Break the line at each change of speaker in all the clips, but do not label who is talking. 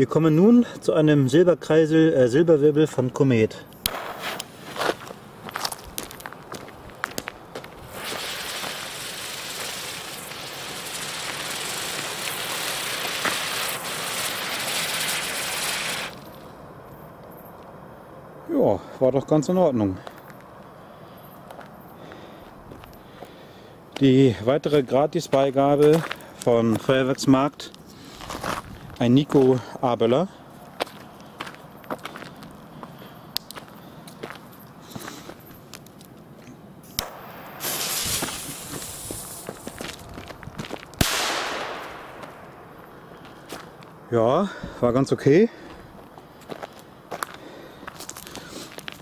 Wir kommen nun zu einem Silberkreisel, äh, Silberwirbel von Komet. Ja, war doch ganz in Ordnung. Die weitere Gratisbeigabe von Feuerwerksmarkt, ein Nico Aböller. Ja, war ganz okay.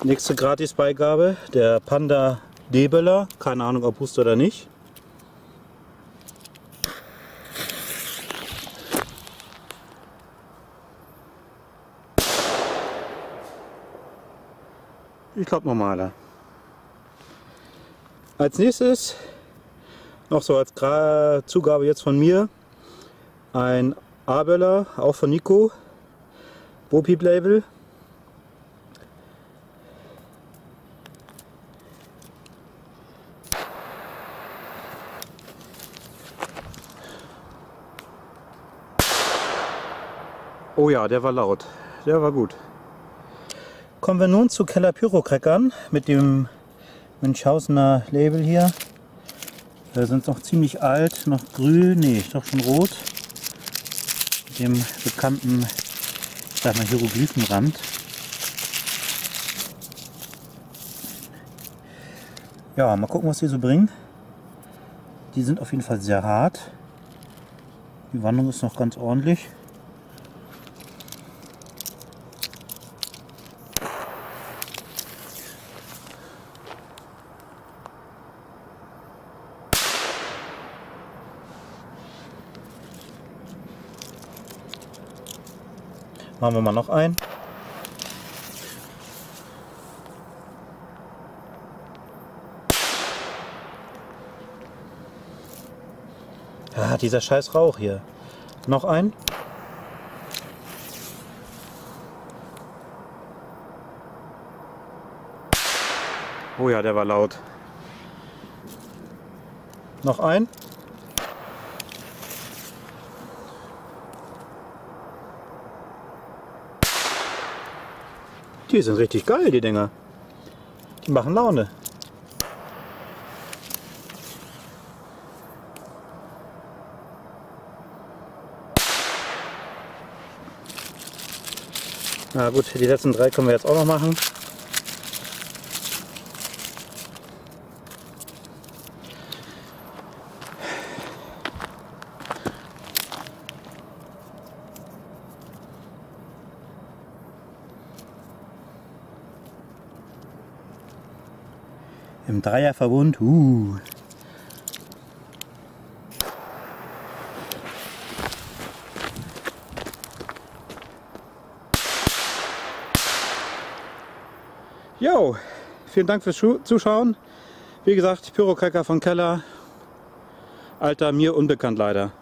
Nächste Gratisbeigabe, der Panda Deböller. Keine Ahnung, ob Hust oder nicht. Ich glaube normaler. Als nächstes noch so als Gra Zugabe jetzt von mir ein Aböller, auch von Nico, Bopip Label. Oh ja, der war laut. Der war gut. Kommen wir nun zu Keller Pyrocrackern mit dem Münchhausener Label hier. Äh, sind noch ziemlich alt, noch grün, nee, doch schon rot. Mit dem bekannten, sag mal, Hieroglyphenrand. Ja, mal gucken, was die so bringen. Die sind auf jeden Fall sehr hart. Die Wandung ist noch ganz ordentlich. Machen wir mal noch ein. Ah, dieser scheiß Rauch hier. Noch ein. Oh ja, der war laut. Noch ein. Die sind richtig geil, die Dinger. Die machen Laune. Na gut, die letzten drei können wir jetzt auch noch machen. Im Dreierverbund. Uh. Jo, vielen Dank fürs Zuschauen. Wie gesagt, Pyrocracker von Keller. Alter, mir unbekannt leider.